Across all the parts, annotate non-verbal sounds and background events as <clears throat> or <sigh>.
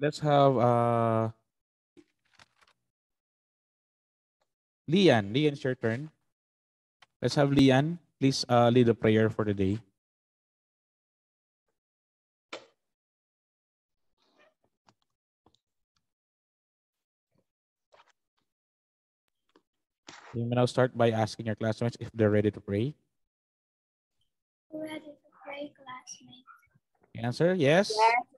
let's have uh Lian. Lian, it's your turn. Let's have Lian. Please uh, lead the prayer for the day. You may now start by asking your classmates if they're ready to pray. Ready to pray, classmates. Answer, yes? Yes,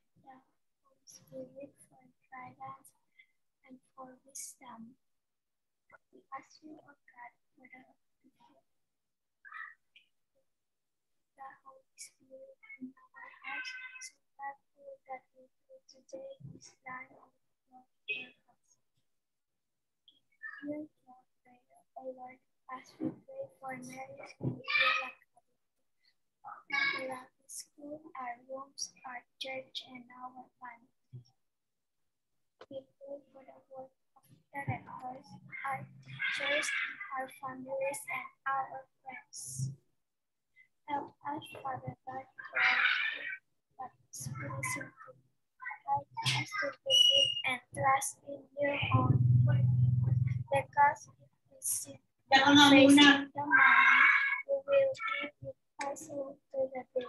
the Holy for guidance and for wisdom. We ask you, O God, for the the Holy Spirit in our hearts, so that all that we do today is done on your purpose. Hear your prayer, O Lord, as we pray for Mary's and Our school, our rooms, our church, and our families. We pray for the work of the Red Cross, our teachers, our families, and our friends. Help us, Father God, to spiritually help us to believe and trust in your own word. Because if we seek your face in the morning, you will be with us all the day.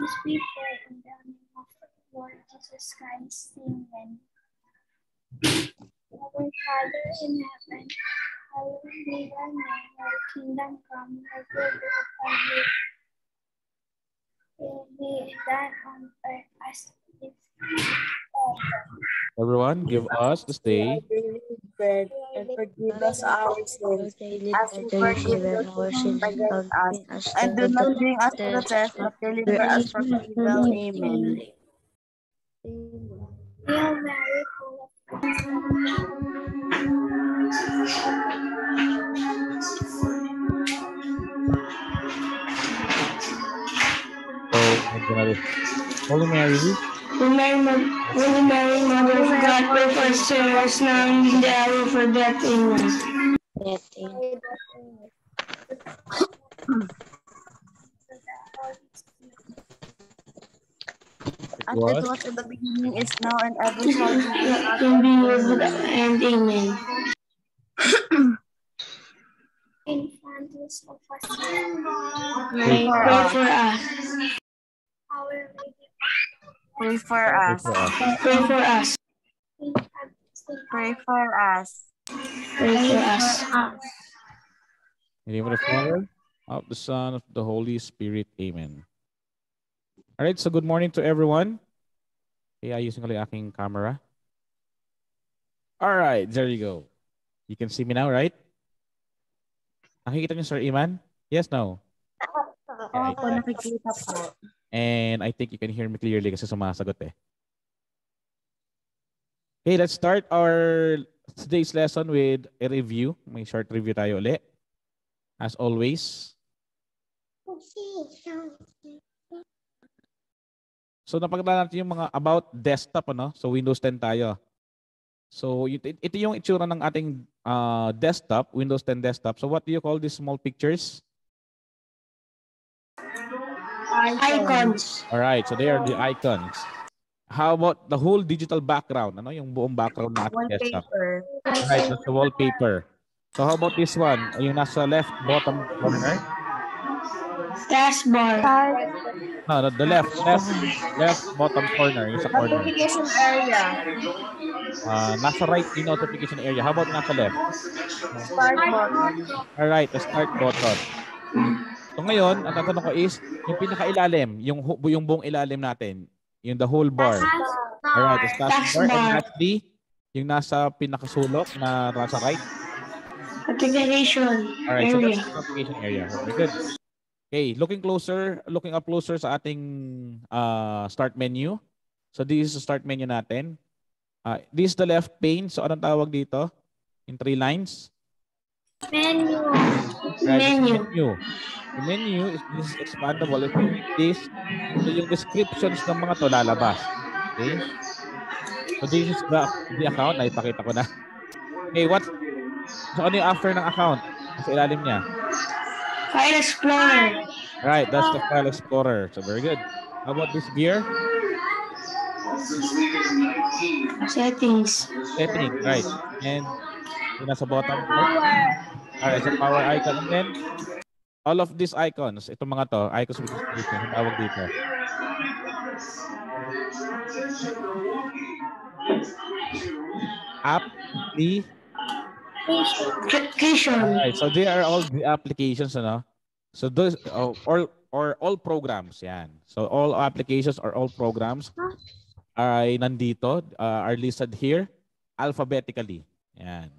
This we in the name Lord Jesus Christ. Amen. Our Father in heaven, hallowed be thy name, your kingdom come, your will be upon you. Will be done on earth as it is in heaven. Everyone, give us this day bread and forgive us our sins as we forgive those who sin against us. And do not bring us to the test, but deliver us from evil. Amen. Hail Mary, full of grace, So, medyo na. Holy Mary, Holy Mary, Holy Mary, Mother of God, pray for us sinners now and in the hour of our death. Amen. to As What? it was in the beginning, is now, and ever shall <laughs> be. That can be with and Amen. Infantus of us, Pray for Pray us. for us. Pray for us. Pray for us. Pray for us. Pray for us. In the name of the Father, of the Son, of the Holy Spirit. Amen. All right, so good morning to everyone. Okay, ayusin ko lang aking camera. All right, there you go. You can see me now, right? Nakikita niyo, Sir Iman? Yes, no? Opo, nakikita po. And I think you can hear me clearly kasi sumasagot eh. Okay, let's start our today's lesson with a review. May short review tayo ulit. As always. So napagdala natin yung mga about desktop ano. So Windows 10 tayo. So it- it- ito yung itsura ng ating uh, desktop, Windows 10 desktop. So what do you call these small pictures? Icons. All right, so they are the icons. How about the whole digital background? Ano yung buong background ng ating desktop? All right, that's the wallpaper. So how about this one? Yung nasa left bottom corner? Taskbar. No, the, the left, left, left bottom corner, yung sa corner. Notification area. Uh, nasa right yung notification area. How about nasa left? Start button. All right, the start button. So ngayon, ang tatanong ko is, yung pinakailalim, yung, yung buong ilalim natin, yung the whole bar. All right, the taskbar. And Taskbar. lastly, yung nasa pinakasulok na nasa right. Notification All right, so area. that's the notification area. Very good. Okay, looking closer, looking up closer sa ating uh, start menu. So this is the start menu natin. Uh, this is the left pane. So anong tawag dito? In three lines? Menu. Right, Menu. menu. The menu is this is expandable. If you click this, so yung descriptions ng mga to lalabas. Okay? So this is the, the account. Ay, pakita ko na. Okay, what? So ano yung after ng account? Sa ilalim niya. File Explorer. Right, that's the file explorer. So very good. How about this gear? Settings. Setting, right. And yung nasa bottom right? Alright, so power icon. And then, all of these icons, itong mga to, icons with distribution, ang tawag dito. App, the, Application. Alright, so they are all the applications, ano? So those, oh, or, or all programs, yan. So all applications or all programs ay nandito, uh, are listed here alphabetically. Yan.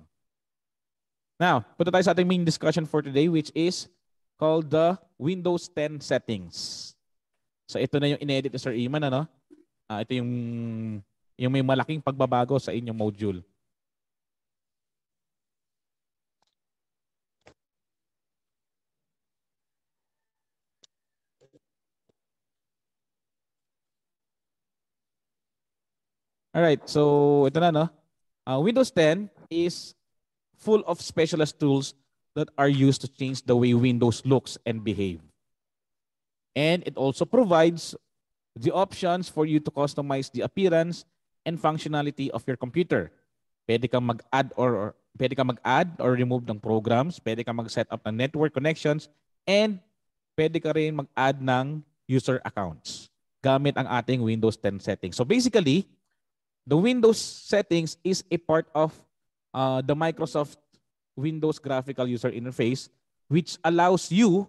Now, punta tayo sa ating main discussion for today which is called the Windows 10 settings. So ito na yung inedit ni Sir Iman, ano? Ah, ito yung yung may malaking pagbabago sa inyong module. Alright, so ito na no. Uh, Windows 10 is full of specialist tools that are used to change the way Windows looks and behave. And it also provides the options for you to customize the appearance and functionality of your computer. Pwede kang mag-add or, or pwede kang mag-add or remove ng programs, pwede kang mag-set up ng network connections, and pwede ka rin mag-add ng user accounts gamit ang ating Windows 10 settings. So basically, the Windows settings is a part of uh, the Microsoft Windows graphical user interface, which allows you,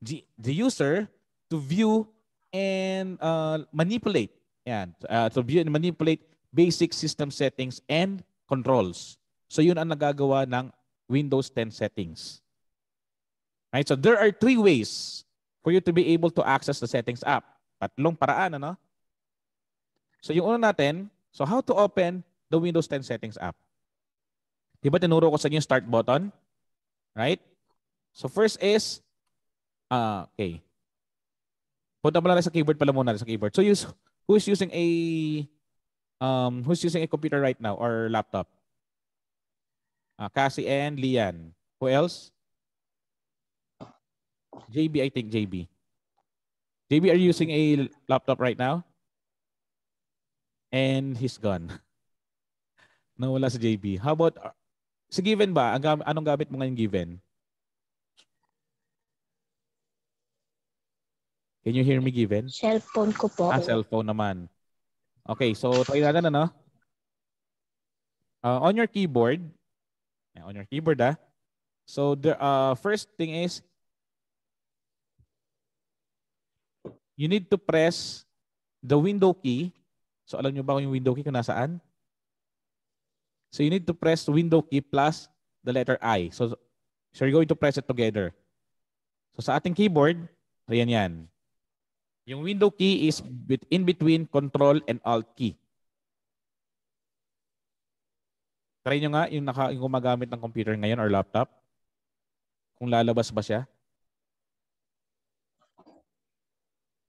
the, the user, to view and uh, manipulate. Yan, uh, to view and manipulate basic system settings and controls. So yun ang nagagawa ng Windows 10 settings. Right? So there are three ways for you to be able to access the settings app. Tatlong paraan, ano? So yung una natin, so how to open the Windows 10 settings app. Di ba tinuro ko sa inyo yung start button? Right? So first is, ah, okay. Punta lang sa keyboard pala muna sa keyboard. So use, who is using a, um, who's using a computer right now or laptop? Uh, Cassie and Lian. Who else? JB, I think JB. JB, are you using a laptop right now? And he's gone. <laughs> Nawala si JB. How about, uh, si Given ba? Anong gamit mo ngayon, Given? Can you hear me, Given? Cellphone ko po. Ah, cellphone naman. Okay, so try natin ano? Uh, on your keyboard, on your keyboard ah. So the uh, first thing is you need to press the window key. So alam nyo ba kung yung window key kung nasaan? So you need to press window key plus the letter I. So, so you're going to press it together. So sa ating keyboard, ayan yan. Yung window key is in between control and alt key. Try nyo nga yung, naka, yung gumagamit ng computer ngayon or laptop. Kung lalabas ba siya.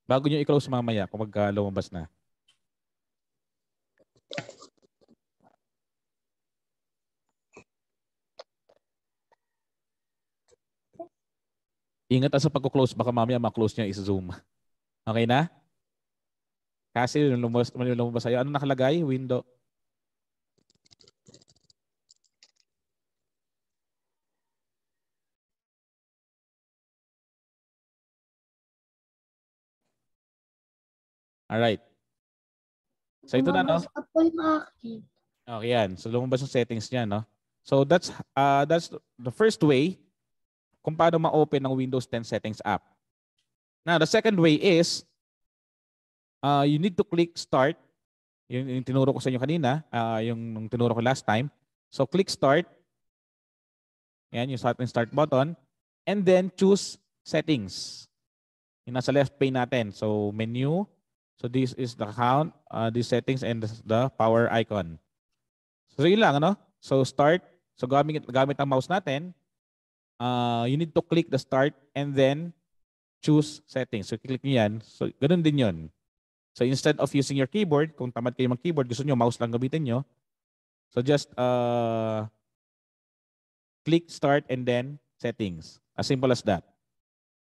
Bago nyo i-close mamaya kung magka lumabas na. Ingat sa pagko-close. Baka mamaya ma-close niya is-zoom. <laughs> Okay na? Kasi lumabas, lumabas sa'yo, ano nakalagay? Window. Alright. So ito na, no? Okay, yan. So lumabas yung settings niya, no? So that's uh that's the first way kung paano ma-open ng Windows 10 settings app. Now, the second way is uh, you need to click start. Yung, yung tinuro ko sa inyo kanina, uh, yung, yung tinuro ko last time. So click start. Yan, yung start, start button. And then choose settings. Yung nasa left pane natin. So menu. So this is the count, uh, the settings, and the power icon. So yun lang, ano? So start. So gamit, gamit ang mouse natin, uh, you need to click the start and then choose settings. So click niyo yan. So ganun din yun. So instead of using your keyboard, kung tamad kayo mag-keyboard, gusto niyo mouse lang gamitin nyo, so just uh, click start and then settings. As simple as that.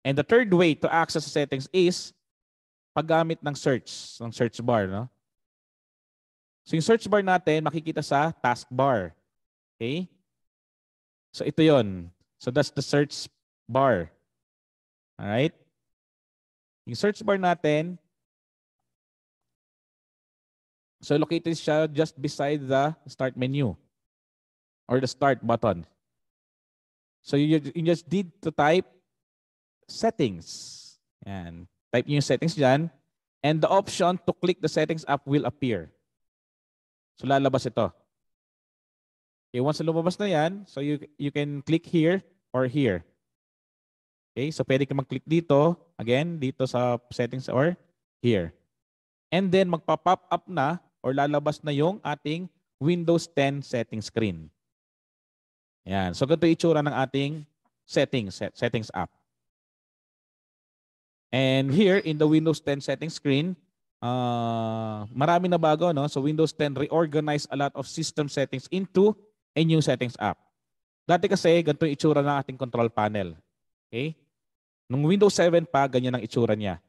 And the third way to access settings is paggamit ng search, ng search bar. No? So yung search bar natin, makikita sa taskbar. Okay? So ito yon. So that's the search bar. Alright? Yung search bar natin, so located siya just beside the start menu or the start button. So you, you just need to type settings. Yan. Type niyo yung settings dyan. And the option to click the settings app will appear. So lalabas ito. Okay, once lumabas na yan, so you, you can click here or here. Okay, so pwede ka mag-click dito, again, dito sa settings or here. And then magpa-pop up na or lalabas na yung ating Windows 10 setting screen. Yan. So ganito itsura ng ating settings, settings app. And here in the Windows 10 settings screen, uh, marami na bago. No? So Windows 10 reorganized a lot of system settings into a new settings app. Dati kasi, ganito yung itsura ng ating control panel. Okay? Nung Windows 7 pa, ganyan ang itsura niya.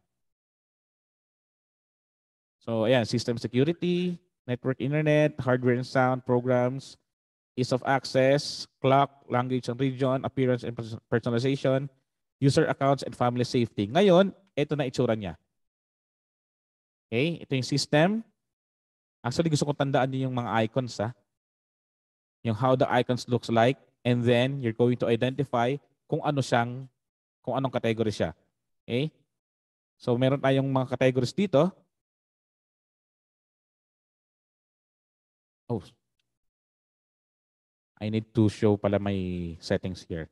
So, ayan, system security, network internet, hardware and sound, programs, ease of access, clock, language and region, appearance and personalization, user accounts, and family safety. Ngayon, ito na itsura niya. Okay, ito yung system. Actually, gusto ko tandaan din yung mga icons ha. Yung how the icons looks like. And then, you're going to identify kung ano siyang, kung anong category siya. Okay? So, meron tayong mga categories dito. Oh. I need to show pala my settings here.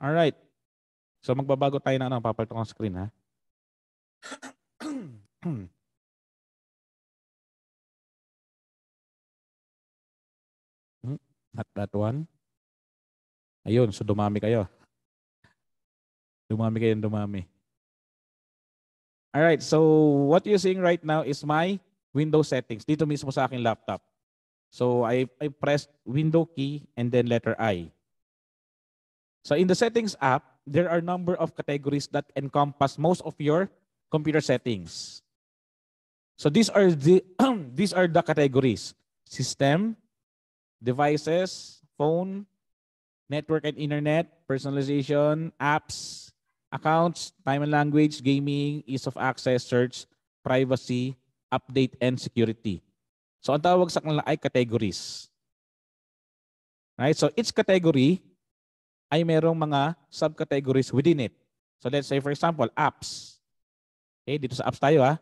All right. So magbabago tayo na ano, papalit ko ang screen ha. Not that one. Ayun, so dumami kayo. Dumami kayo, dumami. All right, so what you're seeing right now is my Windows settings. Dito mismo sa aking laptop. So I, I pressed window key and then letter I. So in the settings app, there are a number of categories that encompass most of your computer settings. So these are the <clears throat> these are the categories. System, devices, phone, network and internet, personalization, apps, accounts, time and language, gaming, ease of access, search, privacy, update, and security. So ang tawag sa kanila ay categories. Right? So each category ay merong mga subcategories within it. So let's say for example, apps. Okay, dito sa apps tayo ha.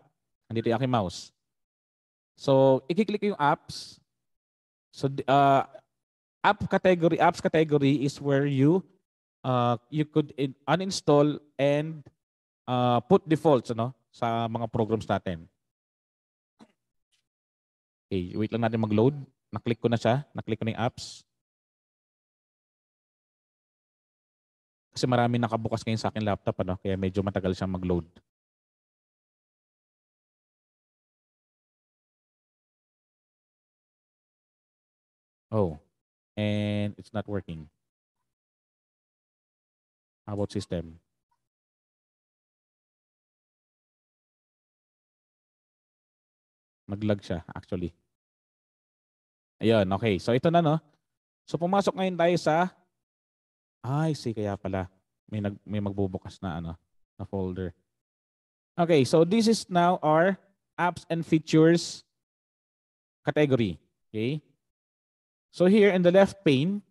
Nandito yung aking mouse. So, i-click yung apps. So, uh, app category, apps category is where you uh, you could in, uninstall and uh, put defaults ano, sa mga programs natin. Okay, wait lang natin mag-load. Na-click ko na siya. Na-click ko na yung apps. Kasi marami nakabukas ngayon sa akin laptop, ano? kaya medyo matagal siyang mag-load. Oh, and it's not working. How about system? Naglag siya, actually. Ayun, okay. So ito na, no? So pumasok ngayon tayo sa ay, see, kaya pala. May, nag, may magbubukas na, ano, na folder. Okay, so this is now our apps and features category. Okay? So here in the left pane,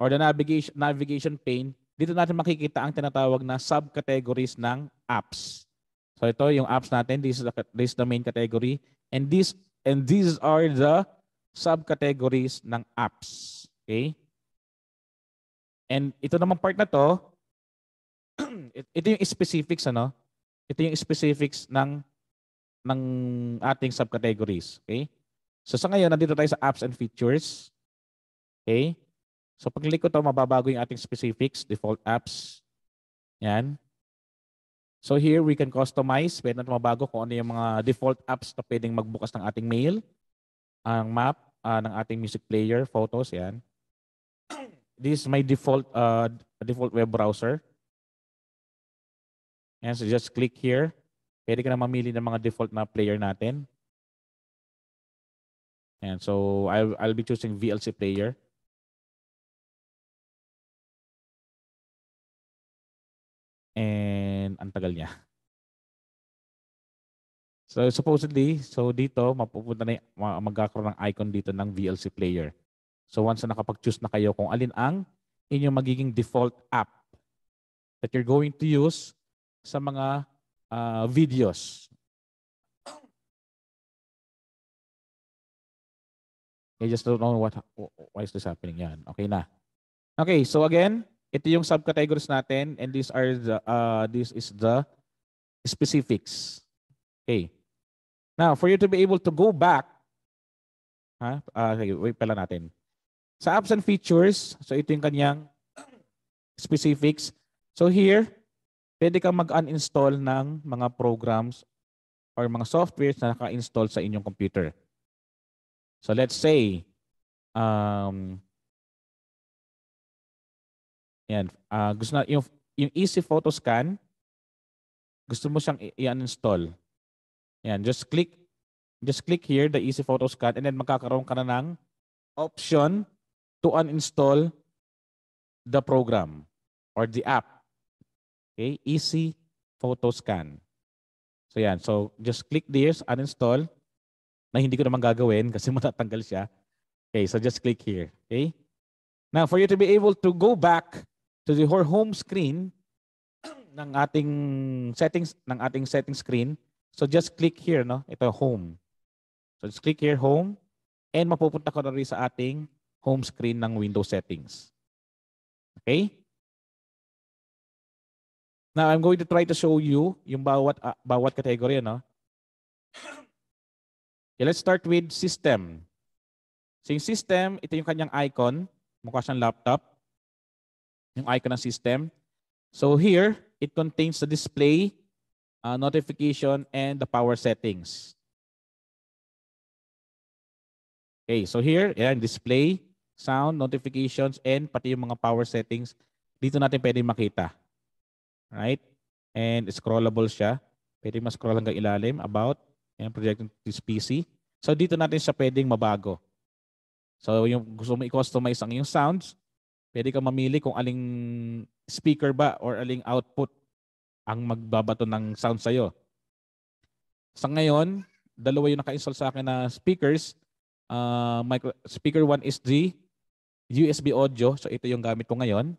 or the navigation, navigation pane, dito natin makikita ang tinatawag na subcategories ng apps. So ito yung apps natin. This is the, this is the main category. And these And these are the subcategories ng apps. Okay? And ito naman part na to, <clears throat> ito yung specifics ano? Ito yung specifics ng ng ating subcategories, okay? So sa ngayon nandito tayo sa apps and features. Okay? So pag click ko to mababago yung ating specifics, default apps. Yan. So here we can customize, pwede natin mabago kung ano yung mga default apps na pwedeng magbukas ng ating mail, ang map uh, ng ating music player, photos, yan. This is my default uh, default web browser. And so just click here. Pwede ka na mamili ng mga default na player natin. And so I'll, I'll be choosing VLC player. And ang tagal niya. So supposedly, so dito mapupunta na magkakaroon ng icon dito ng VLC player. So once na nakapag-choose na kayo kung alin ang inyong magiging default app that you're going to use sa mga uh, videos. I just don't know what why is this happening yan. Okay na. Okay, so again, ito yung subcategories natin and these are the uh, this is the specifics. Okay. Now, for you to be able to go back, ha? Uh, okay, wait pala natin. Sa apps and features, so ito yung kanyang specifics. So here, pwede kang mag-uninstall ng mga programs or mga softwares na naka-install sa inyong computer. So let's say, um, yan, uh, gusto na, yung, yung Easy Photo Scan, gusto mo siyang i-uninstall. Yan, just click, just click here, the Easy Photo Scan, and then magkakaroon ka na ng option to uninstall the program or the app. Okay, easy photo scan. So yan, so just click this, uninstall, na hindi ko naman gagawin <laughs> kasi matatanggal siya. Okay, so just click here. Okay? Now, for you to be able to go back to the home screen ng ating settings ng ating setting screen, so just click here, no? Ito home. So just click here home and mapupunta ka na rin sa ating home screen ng Windows settings. Okay? Now, I'm going to try to show you yung bawat, uh, bawat category. No? Okay, let's start with system. So yung system, ito yung kanyang icon. Mukha siyang laptop. Yung icon ng system. So here, it contains the display, uh, notification, and the power settings. Okay, so here, yan, display, sound, notifications, and pati yung mga power settings, dito natin pwede makita. Right? And scrollable siya. Pwede ma-scroll hanggang ilalim about and projecting this PC. So dito natin siya pwedeng mabago. So yung gusto mo i-customize ang iyong sounds, pwede ka mamili kung aling speaker ba or aling output ang magbabato ng sound sa'yo. Sa ngayon, dalawa yung naka-install sa akin na speakers. Uh, micro, speaker 1 is the USB audio. So ito yung gamit ko ngayon.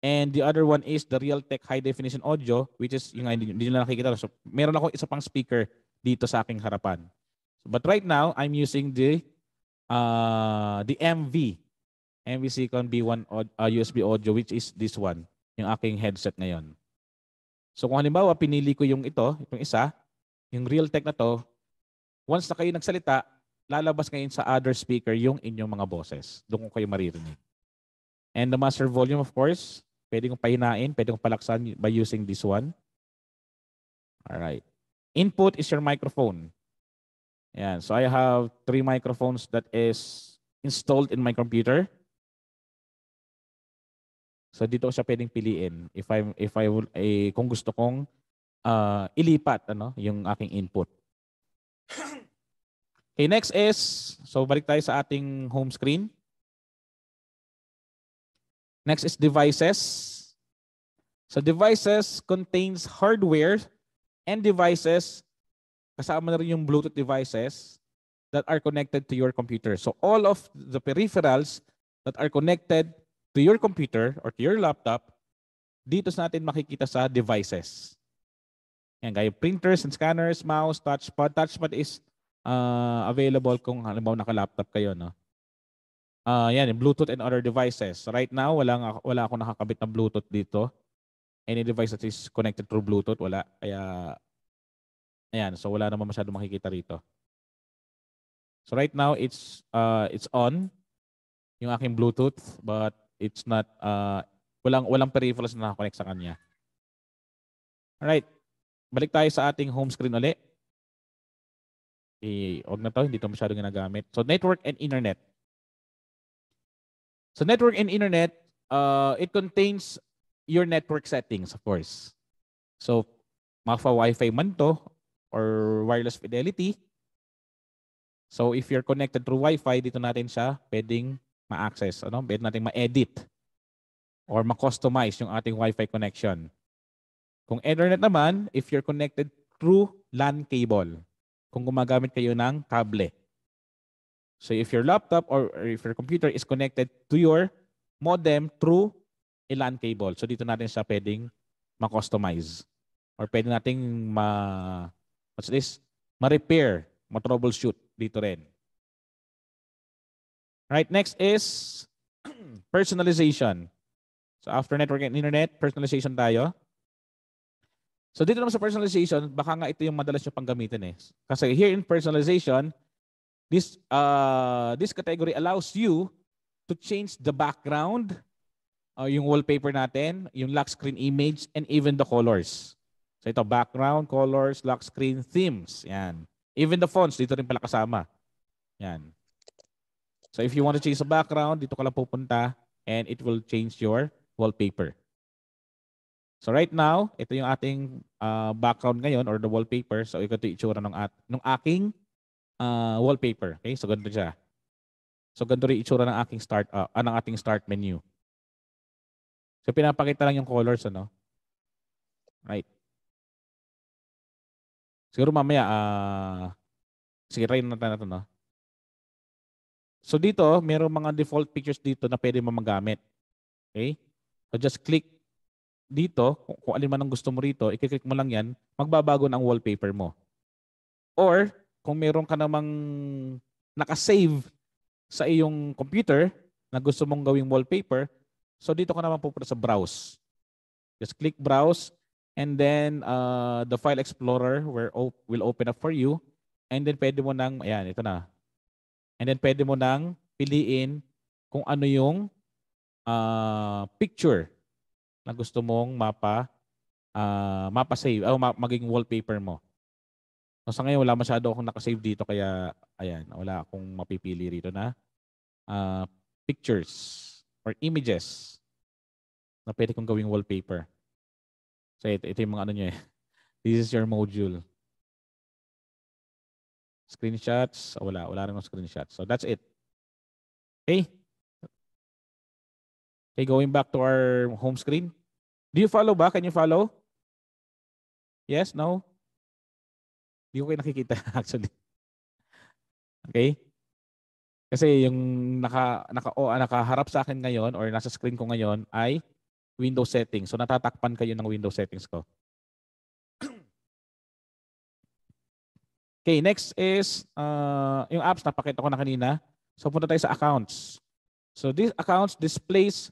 And the other one is the Realtek High Definition Audio, which is yung hindi, hindi nyo nakikita. So meron ako isa pang speaker dito sa aking harapan. But right now, I'm using the uh, the MV, MV Seacon B1 uh, USB audio, which is this one, yung aking headset ngayon. So kung halimbawa, pinili ko yung ito, itong isa, yung Realtek na to, once na kayo nagsalita, lalabas ngayon sa other speaker yung inyong mga boses. Doon ko kayo maririnig. And the master volume, of course, pwede kong pahinain, pwede kong palaksan by using this one. Alright. Input is your microphone. Yan. So I have three microphones that is installed in my computer. So dito ko siya pwedeng piliin if I if I will eh, kung gusto kong uh, ilipat ano yung aking input. <coughs> Okay, next is, so balik tayo sa ating home screen. Next is devices. So devices contains hardware and devices, kasama na rin yung Bluetooth devices that are connected to your computer. So all of the peripherals that are connected to your computer or to your laptop, dito natin makikita sa devices. Yan, gaya printers and scanners, mouse, touchpad. Touchpad is uh, available kung halimbawa naka-laptop kayo, no? Uh, yan, Bluetooth and other devices. Right now, wala, wala akong nakakabit na Bluetooth dito. Any device that is connected through Bluetooth, wala. Kaya, ayan, so wala naman masyado makikita rito. So right now, it's uh, it's on yung aking Bluetooth, but it's not, uh, walang, walang peripherals na nakakonect sa kanya. Alright, balik tayo sa ating home screen ulit. Eh, wag na to, hindi to masyado ginagamit. So network and internet. So network and internet, uh, it contains your network settings, of course. So, maka Wi-Fi man to or wireless fidelity. So, if you're connected through Wi-Fi, dito natin siya pwedeng ma-access. Ano? Pwede natin ma-edit or ma-customize yung ating Wi-Fi connection. Kung internet naman, if you're connected through LAN cable, kung gumagamit kayo ng kable. So if your laptop or, if your computer is connected to your modem through a LAN cable. So dito natin siya pwedeng ma-customize. Or pwede nating ma what's this? Ma-repair, ma-troubleshoot dito rin. Right, next is <clears throat> personalization. So after network and internet, personalization tayo. So dito naman sa personalization, baka nga ito yung madalas nyo pang gamitin eh. Kasi here in personalization, This, uh, this category allows you to change the background, uh, yung wallpaper natin, yung lock screen image, and even the colors. So ito, background, colors, lock screen, themes. Yan. Even the fonts, dito rin pala kasama. Yan. So if you want to change the background, dito ka lang pupunta and it will change your wallpaper. So right now, ito yung ating uh, background ngayon or the wallpaper. So ito yung itsura ng, at, ng aking uh, wallpaper. Okay? So ganito siya. So ganito rin itsura ng aking start uh, ng ating start menu. So pinapakita lang yung colors ano. Right. Siguro mamaya uh, sige try natin natin no. So dito, mayroong mga default pictures dito na pwede mo magamit. Okay? So just click dito, kung, kung alin man ang gusto mo rito, i-click mo lang yan, magbabago ng wallpaper mo. Or, kung meron ka namang nakasave sa iyong computer na gusto mong gawing wallpaper, so dito ka naman pupunta sa browse. Just click browse and then uh, the file explorer where op will open up for you and then pwede mo nang, ayan, ito na. And then pwede mo nang piliin kung ano yung uh, picture na gusto mong mapa uh, mapa-save o ma- maging wallpaper mo. So sa ngayon, wala masyado akong nakasave dito kaya ayan, wala akong mapipili rito na uh, pictures or images na pwede kong gawing wallpaper. So ito, ito yung mga ano nyo eh. <laughs> This is your module. Screenshots, oh, wala. Wala rin ng screenshots. So that's it. Okay? Okay, going back to our home screen. Do you follow ba? Can you follow? Yes? No? Hindi ko kayo nakikita <laughs> actually. Okay? Kasi yung naka, naka, oh, nakaharap sa akin ngayon or nasa screen ko ngayon ay Windows settings. So natatakpan kayo ng Windows settings ko. okay, next is uh, yung apps na pakita ko na kanina. So punta tayo sa accounts. So this accounts displays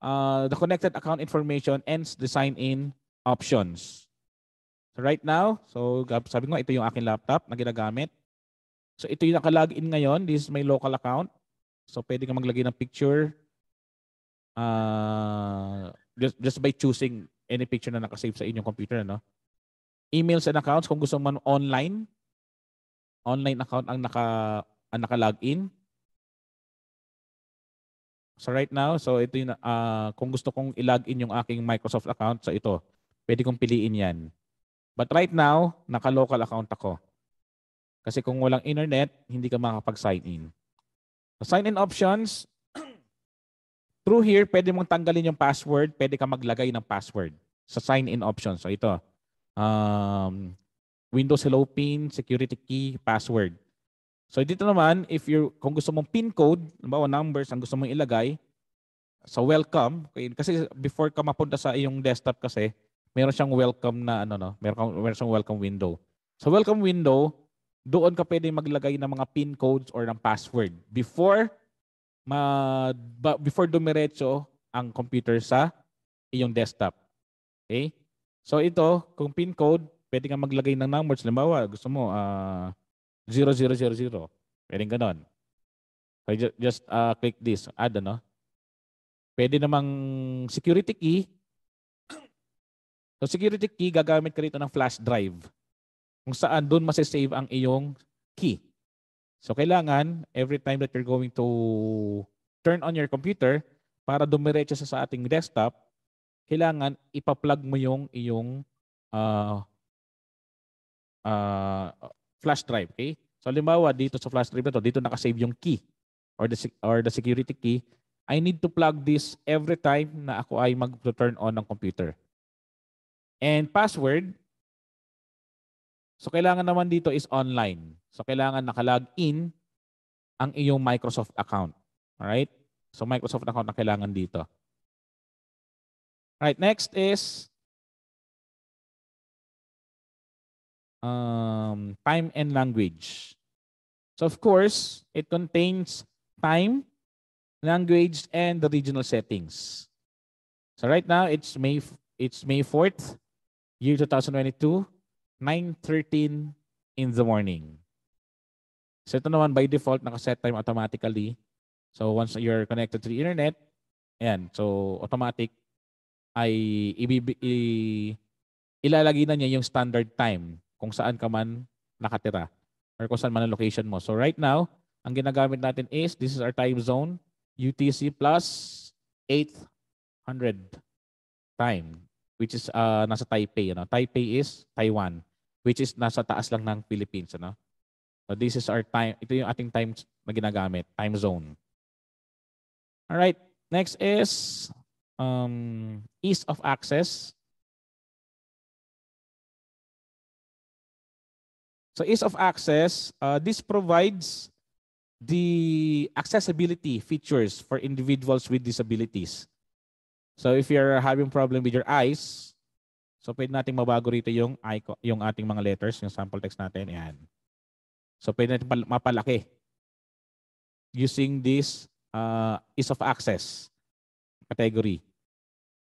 uh, the connected account information and the sign-in options. So right now, so sabi ko ito yung aking laptop na ginagamit. So ito yung naka-login ngayon. This is my local account. So pwede ka maglagay ng picture uh, just, just by choosing any picture na nakasave sa inyong computer. No? Emails and accounts kung gusto mo online. Online account ang naka ang naka-login. So right now, so ito yung uh, kung gusto kong i-login yung aking Microsoft account, so ito, pwede kong piliin 'yan. But right now, naka-local account ako. Kasi kung walang internet, hindi ka makapag-sign in. So sign in options, <clears throat> through here, pwede mong tanggalin yung password, pwede ka maglagay ng password sa sign in options. So ito, um, Windows Hello PIN, security key, password. So dito naman, if you kung gusto mong PIN code, halimbawa numbers ang gusto mong ilagay, sa welcome, kasi before ka mapunta sa iyong desktop kasi, meron siyang welcome na ano no, meron, meron siyang welcome window. Sa welcome window, doon ka pwede maglagay ng mga pin codes or ng password before ma, before dumiretso ang computer sa iyong desktop. Okay? So ito, kung pin code, pwede kang maglagay ng numbers. Halimbawa, gusto mo uh, 0000. Pwede ganon. So just, uh, click this, add ano. Pwede namang security key. So security key, gagamit ka rito ng flash drive. Kung saan doon masasave ang iyong key. So kailangan, every time that you're going to turn on your computer, para dumiretso sa ating desktop, kailangan ipa-plug mo yung iyong uh, uh, flash drive. Okay? So halimbawa, dito sa flash drive na to, dito nakasave yung key or the, or the security key. I need to plug this every time na ako ay mag-turn on ng computer. And password, so kailangan naman dito is online. So kailangan nakalog in ang iyong Microsoft account. Alright? So Microsoft account na kailangan dito. Alright, next is um, time and language. So of course, it contains time, language, and the regional settings. So right now, it's May, it's May 4th, year 2022, 9.13 in the morning. So ito naman by default, nakaset time automatically. So once you're connected to the internet, ayan, so automatic ay ibib- ilalagay na niya yung standard time kung saan ka man nakatira or kung saan man ang location mo. So right now, ang ginagamit natin is, this is our time zone, UTC plus 800 time, which is uh, nasa Taipei. Ano? Taipei is Taiwan, which is nasa taas lang ng Philippines. Ano? So this is our time. Ito yung ating time na ginagamit, time zone. All right. Next is um, ease of access. So ease of access, uh, this provides the accessibility features for individuals with disabilities. So if you're having problem with your eyes, so pwede nating mabago rito yung, icon, yung ating mga letters, yung sample text natin. Yan. So pwede natin mapalaki using this uh, ease of access category.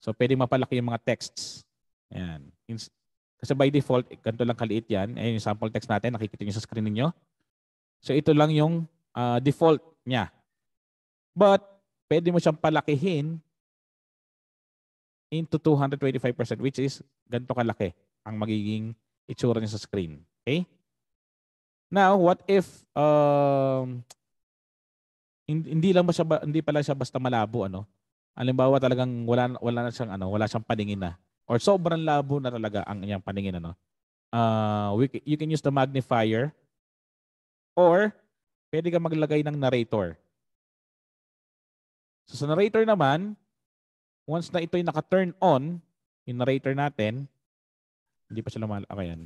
So pwede mapalaki yung mga texts. Ayan. Kasi by default, ganito lang kaliit yan. Ayan yung sample text natin. Nakikita nyo sa screen niyo. So ito lang yung uh, default niya. But pwede mo siyang palakihin into 225% which is ganito kalaki ang magiging itsura niya sa screen. Okay? Now, what if um, hindi lang ba siya hindi pala siya basta malabo ano? Halimbawa talagang wala wala na siyang ano, wala siyang paningin na or sobrang labo na talaga ang iyang paningin ano. Uh, we, you can use the magnifier or pwede ka maglagay ng narrator. So sa narrator naman, once na ito'y naka-turn on, yung narrator natin, hindi pa siya lumal... Okay, yan.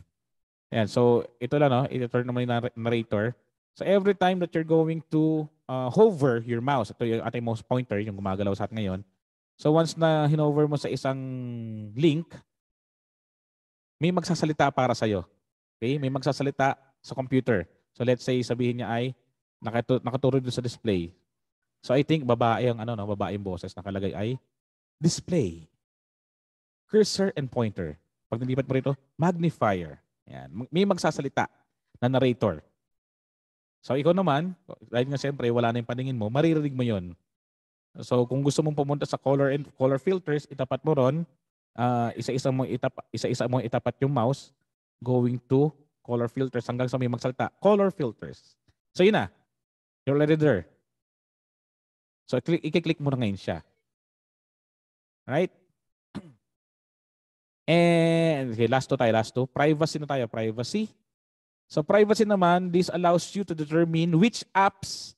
Ayan, so ito lang, no? i-turn naman yung narrator. So every time that you're going to uh, hover your mouse, ito yung ating mouse pointer, yung gumagalaw sa atin ngayon. So once na hinover mo sa isang link, may magsasalita para sa'yo. Okay? May magsasalita sa computer. So let's say sabihin niya ay nakatu nakaturo doon sa display. So I think babae ang ano no, babae yung boses nakalagay ay display. Cursor and pointer. Pag nilipat mo rito, magnifier. Yan. May magsasalita na narrator. So ikaw naman, dahil nga siyempre wala na yung paningin mo, maririnig mo yon. So kung gusto mong pumunta sa color and color filters, itapat mo ron, uh, isa-isa mo itapat isa-isa mo itapat yung mouse going to color filters hanggang sa may magsalta. Color filters. So yun na. You're already there. So i-click mo na ngayon siya. Right? <clears throat> And okay, last two tayo, last two. Privacy na tayo, privacy. So privacy naman, this allows you to determine which apps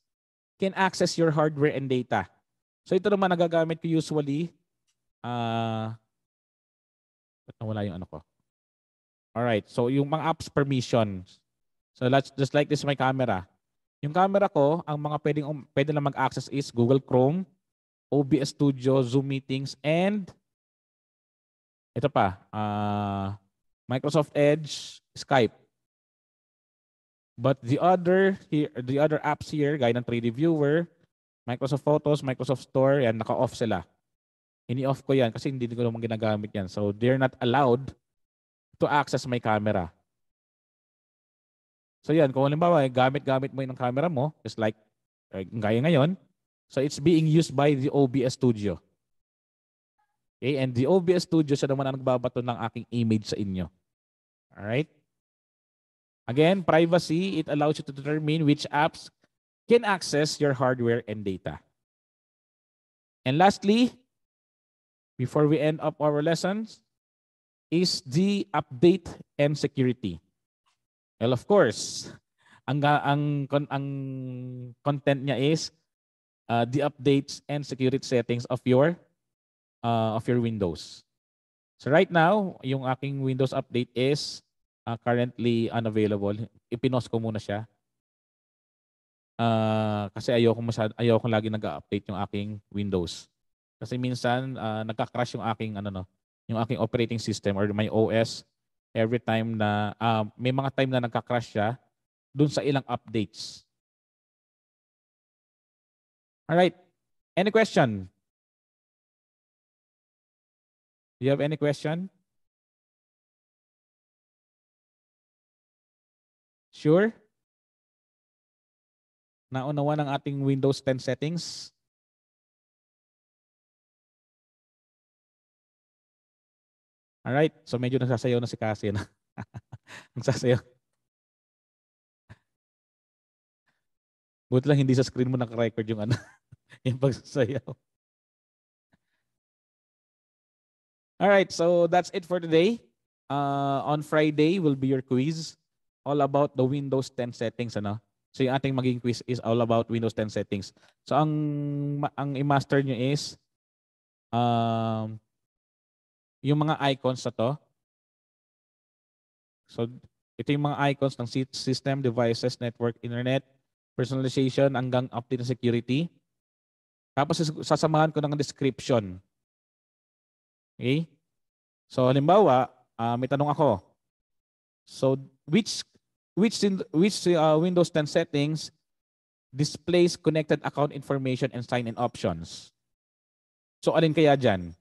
can access your hardware and data. So ito naman nagagamit ko usually. Uh, ba't nawala yung ano ko? Alright, so yung mga apps permissions. So let's just like this my camera. Yung camera ko, ang mga pwedeng, um, pwede na mag-access is Google Chrome, OBS Studio, Zoom Meetings, and ito pa, uh, Microsoft Edge, Skype. But the other here, the other apps here, gaya ng 3D Viewer, Microsoft Photos, Microsoft Store, yan, naka-off sila. Ini-off ko yan kasi hindi ko naman ginagamit yan. So they're not allowed to access my camera. So yan, kung halimbawa, gamit-gamit mo yung camera mo, just like uh, gaya ngayon, so it's being used by the OBS Studio. Okay, and the OBS Studio siya naman ang nagbabato ng aking image sa inyo. Alright? Again, privacy, it allows you to determine which apps can access your hardware and data. And lastly, before we end up our lessons, is the update and security. Well, of course, ang, ang, ang content niya is uh, the updates and security settings of your uh, of your Windows. So right now, yung aking Windows update is uh, currently unavailable. Ipinos ko muna siya. Uh, kasi ayoko masyad, ayoko lagi nag-update yung aking Windows. Kasi minsan uh, nagka-crash yung aking ano no, yung aking operating system or my OS every time na uh, may mga time na nagka-crash siya dun sa ilang updates. All right. Any question? Do you have any question? Sure? Naunawa ng ating Windows 10 settings? Alright, so medyo nagsasayaw na si Cassie <laughs> na. nagsasayaw. Buti lang hindi sa screen mo naka-record yung ano, <laughs> yung pagsasayaw. Alright, so that's it for today. Uh, on Friday will be your quiz all about the Windows 10 settings ano. So yung ating maging quiz is all about Windows 10 settings. So ang ang i-master niyo is um yung mga icons na to. So ito yung mga icons ng system, devices, network, internet, personalization hanggang update na security. Tapos sasamahan ko ng description. Okay? So halimbawa, uh, may tanong ako. So which which in, which uh, Windows 10 settings displays connected account information and sign-in options. So alin kaya diyan?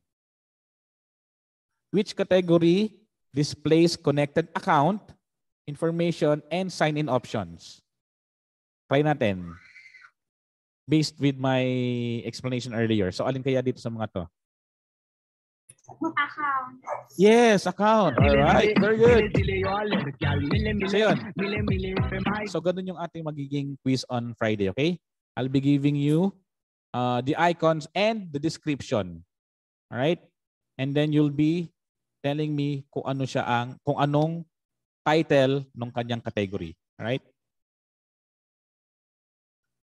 Which category displays connected account information and sign-in options? Try natin. Based with my explanation earlier. So alin kaya dito sa mga to? Account. Yes, account. All right. Very good. So yun. So ganun yung ating magiging quiz on Friday, okay? I'll be giving you uh, the icons and the description. All right? And then you'll be telling me kung ano siya ang kung anong title ng kanyang category. All right?